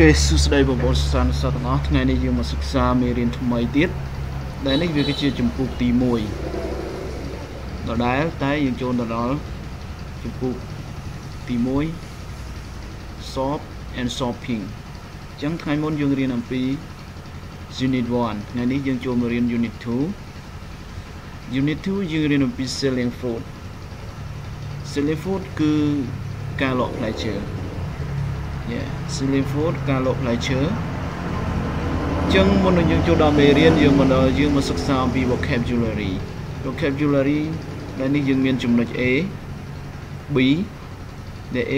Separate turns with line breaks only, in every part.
ខេសួស្តីបងប្អូនសានសាទាំងអស់ថ្ងៃនេះយើងមកសិក្សាមេរៀនថ្មីទៀតដែលនេះវាគឺជាចម្ពោះទី1ដដែលតែយើងចូលទៅដល់ចម្ពោះទី1 solve and solving អញ្ចឹងថ្ងៃមុនយើងរៀនអំពី unit 1ថ្ងៃនេះយើងចូលមករៀន unit 2 unit 2យើងរៀនអំពី selling fruit selling fruit គឺការលក់ផ្លែឈើ yeah selling food ការលក់ផ្លែឈើអញ្ចឹងមុននឹងយើងចូលដល់មេរៀនយើងមកដល់យើងមកសិក្សាអំពី vocabulary vocabulary ដែលនេះយើងមានចំណុច A B ដែល A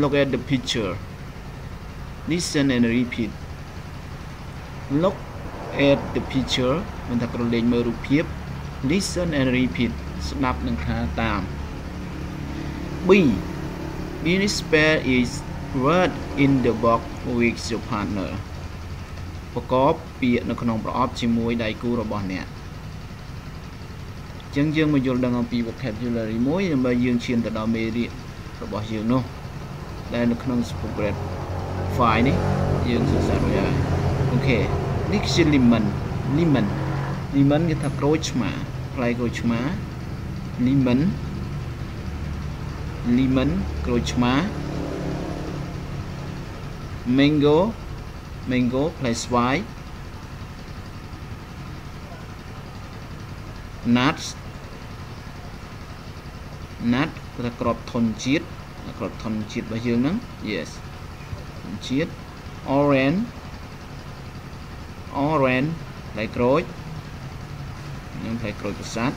look at the picture listen and repeat look at the picture មិនថាក្រឡេកមើលរូបភាព listen and repeat ស្ដាប់និងថាតាម B Business spell is word in the box with your partner ប្រកបពាក្យនៅក្នុងប្រអប់ជាមួយដៃគូរបស់អ្នកអញ្ចឹងយើងមកយល់ដឹងអំពី vocabulary មួយដើម្បីយើងឈានទៅដល់មេរៀនរបស់យើងនោះដែលនៅក្នុង spread file នេះយើងសិក្សារួចហើយអូខេនេះគឺជា lemon lemon lemon គេថាក្រូចឆ្មាផ្លែក្រូចឆ្មា lemon lemon ក្រូចឆ្មា mango mango ផ្លែស្វាយ nuts nut គឺថាក្របធនជាតិក្របធនជាតិរបស់យើងហ្នឹង yes ធនជាតិ orange orange ផ្លែក្រូចនឹងផ្លែក្រូចប្រសាទ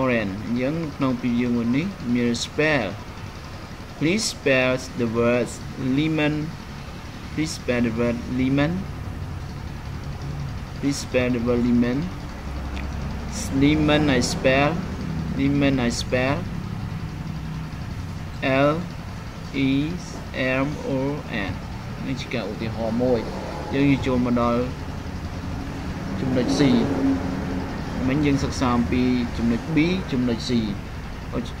orange អញ្ចឹងក្នុងពីយើងមួយនេះមាន spell Please spell the word lemon. Please spell the word lemon. Please spell the word lemon. Lemon I spell. Lemon I spell. L E M O N នេះជាការឧទាហរណ៍មួយ យើងចូលមកដល់ចំណុច C មិញយើងសិក្សាអំពីចំណុច B ចំណុច C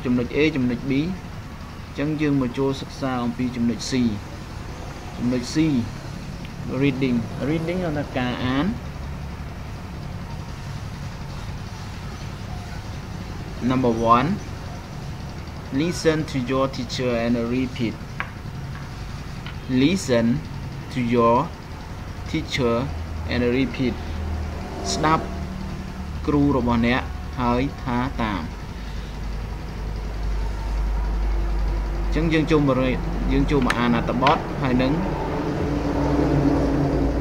ចំណុច A ចំណុច B ចឹងយើងមកចូលសិក្សាអំពីចំណុច C ចំណុច C reading reading គឺការអាន Number 1 Listen to your teacher and repeat Listen to your teacher and repeat ស្ដាប់គ្រូរបស់អ្នកហើយថាតាម ចឹងយើងចូលមកយើងចូលមកអានអត្ថបទហើយនឹង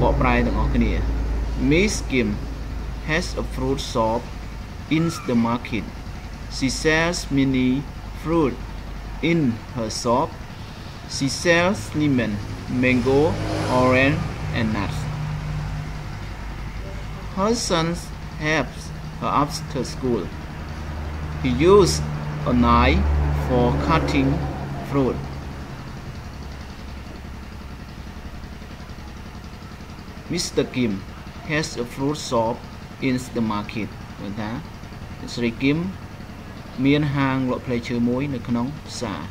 បកប្រែទាំងអស់គ្នា Miss Kim has a fruit shop in the market she sells many fruit in her shop she sells lemon mango orange and nuts her son helps her after school he used a knife for cutting fruit. Mr. Kim has a fruit shop in the market ឃើញថាស្រីគឹមមានហាងលក់ផ្លែឈើមួយនៅក្នុងផ្សារ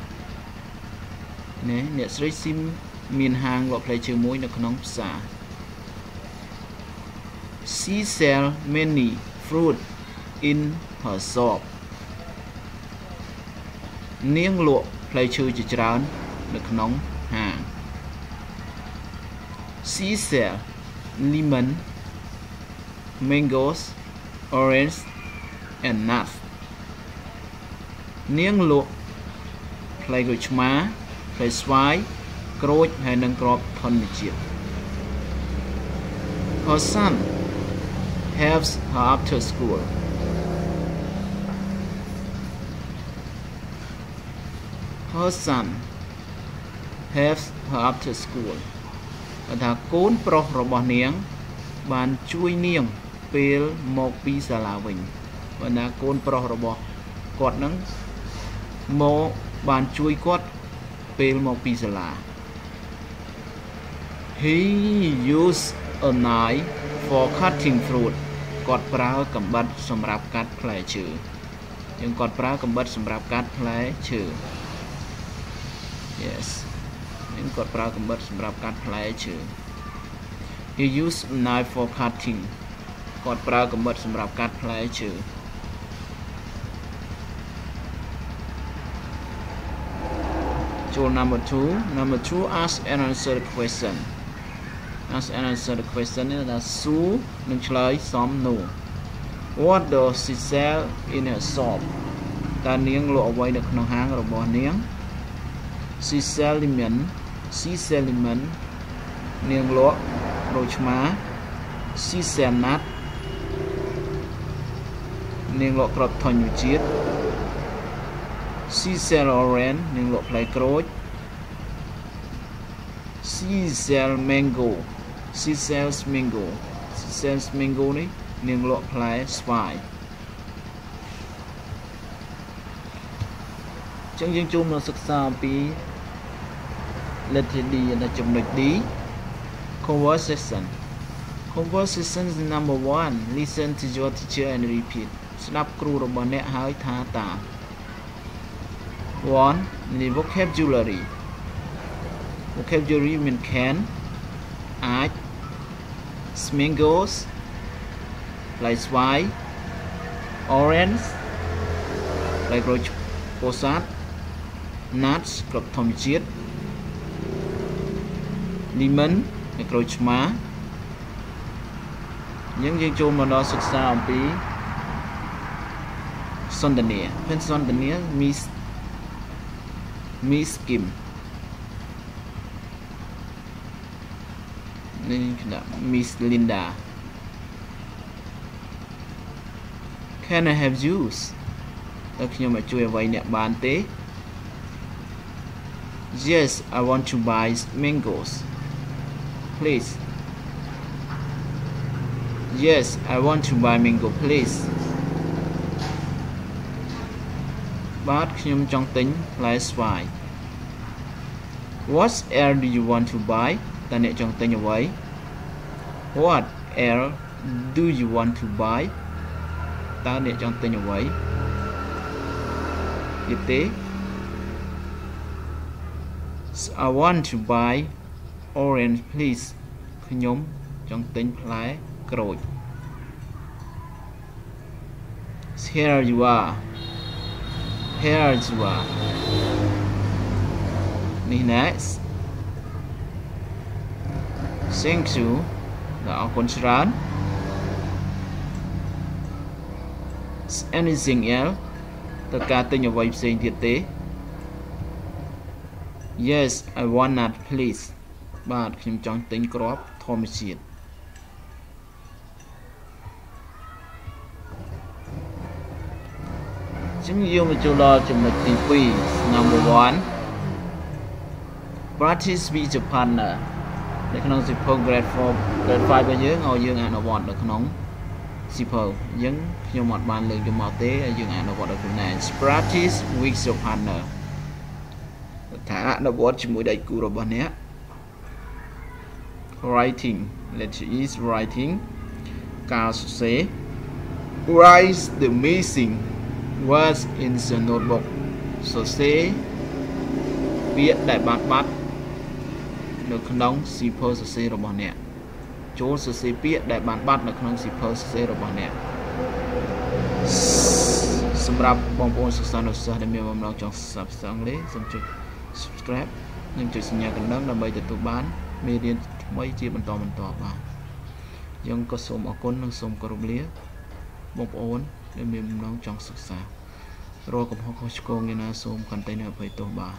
ណែអ្នកស្រីស៊ីមមានហាងលក់ផ្លែឈើមួយនៅក្នុងផ្សារ She sell many fruit in her shop នាងលក់ ផ្លែឈើជាច្រើននៅក្នុងហាង She sell lemon mangoes orange and nuts នាងលក់ផ្លែក្រូចឆ្មាផ្លែស្វាយក្រូចហើយនិងក្របធម្មជាតិ Her son helps her after school her son has her after school គាត់ថាកូនប្រុសរបស់នាង បានជួយនាងពេលមកពីសាលាវិញគាត់ថាកូនប្រុសរបស់គាត់នឹងមកបានជួយគាត់ពេលមកពីសាលា He used a knife for cutting fruit គាត់ប្រើកំបិតសម្រាប់កាត់ផ្លែឈើយើងគាត់ប្រើកំបិតសម្រាប់កាត់ផ្លែឈើ yes នឹងគាត់ប្រើកាំបិតសម្រាប់កាត់ផ្លែឈើ He used knife for cutting គាត់ប្រើកាំបិតសម្រាប់កាត់ផ្លែឈើ Tool number 2 number 2 ask and answer the question ask and answer the question នេះថាសួរនិងឆ្លើយសមនោះ What does she sell in her shop តើនាងលក់អ្វីនៅក្នុងហាងរបស់នាង She sell lemon She sell lemon នាងលក់ក្រូចឆ្មា She sell nut នាងលក់គ្រាប់ធញ្ញជាតិ She sell orange នាងលក់ផ្លែក្រូច She sell mango She sells mango She sells mango នេះនាងលក់ផ្លែស្វាយ ចឹងយើងចូលមកសិក្សាអំពីលទ្ធិ D. នៅចំណុច D conversation. Conversation is number 1 listen to your teacher and repeat. ស្ដាប់គ្រូរបស់អ្នកហើយថាតា one the vocabulary. Vocabulary មាន can អាច mangoes white orange ផ្លែក្រូចពោធិ៍សាត់ nuts គ្រាប់ធម្មជាតិ lemon នៃក្រូចឆ្មាយើងយើងចូលមកដល់សិក្សាអំពីសន្ទនាពេលសន្ទនា Miss Miss Kim នេះគឺ Miss Linda Can I have juice តើខ្ញុំអាចជួយអ្វីអ្នកបានទេ Yes I want to buy mangoes please Yes I want to buy mango please បាទខ្ញុំចង់ទិញផ្លែស្វាយ What else do you want to buy តើអ្នកចង់ទិញអ្វី What else do you want to buy តើអ្នកចង់ទិញអ្វីទៀតទេ I want to buy orange please ខ្ញុំចង់ទិញផ្លែក្រូច Here you are Here you are នេះ next Thank you ដល់អរគុណច្រើន anything else តើការទិញអ្វីផ្សេងទៀតទេ Yes I want that please បាទខ្ញុំចង់ទិញគ្រាប់ធម្មជាតិចឹងយើងមកចូលដល់ចំណុចទី2 number 1 practice with your partner នៅក្នុងសិភៅ grade 4 grade 5របស់យើងឲ្យយើងអនុវត្តនៅក្នុងសិភៅអញ្ចឹងខ្ញុំអត់បានលើកយកមកទេហើយយើងអនុវត្តឲ្យខ្លួនឯង practice with your partner ថាអនុវត្តជាមួយដៃគូរបស់អ្នក writing letter is writing ការសរសេរ write the missing words in the notebook សរសេរពាក្យដែលបានបាត់នៅក្នុងសៀវភៅសរសេររបស់អ្នកចូលសរសេរពាក្យដែលបានបាត់នៅក្នុងសៀវភៅសរសេររបស់អ្នកសម្រាប់បងប្អូនសិស្សានុសិស្សដែលមានបំណងចង់សិក្សាភាសាអង់គ្លេសសូមចុច subscribe និងចុចសញ្ញាកណ្ដឹងដើម្បីទទួលបានមេរៀនថ្មីជាបន្តបន្តបាទយើងក៏សូមអរគុណនិងសូមគោរពលាបងប្អូនដែលមានបំណងចង់សិក្សារាល់កំហុសខុសឆ្គងយ៉ាងណាសូមខន្តីនៅអភ័យទោសបាទ